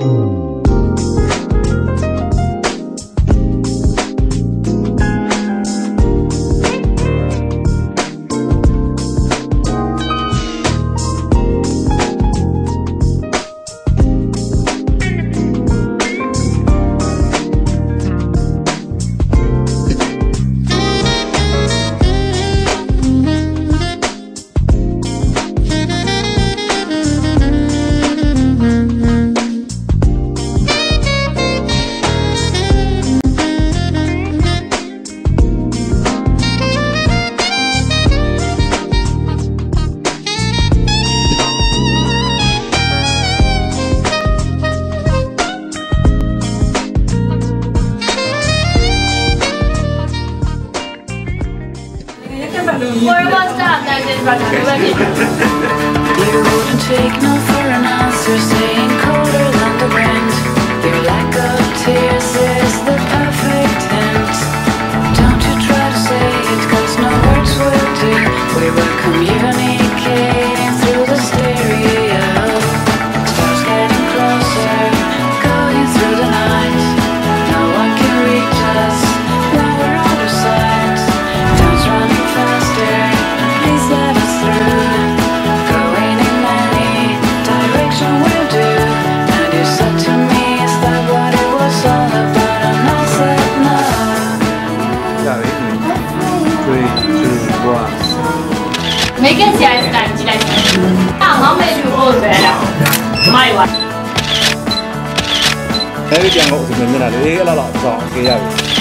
Mm. Horrible stuff that is running. You wouldn't take no for an answer, saying colder than the wind. Your lack of tears is the perfect hint. Don't you try to say it, cause no words will do. We were communicating မိတ်ကဆရာစတန်ကြည့်လိုက်။အာငေါမဲ့လူကိုပဲလား။မိုက်ပါ။ဒါကြံကိုဒီမျက်နှာလေးအလားလားအောင်ကြည့်ရပြီ။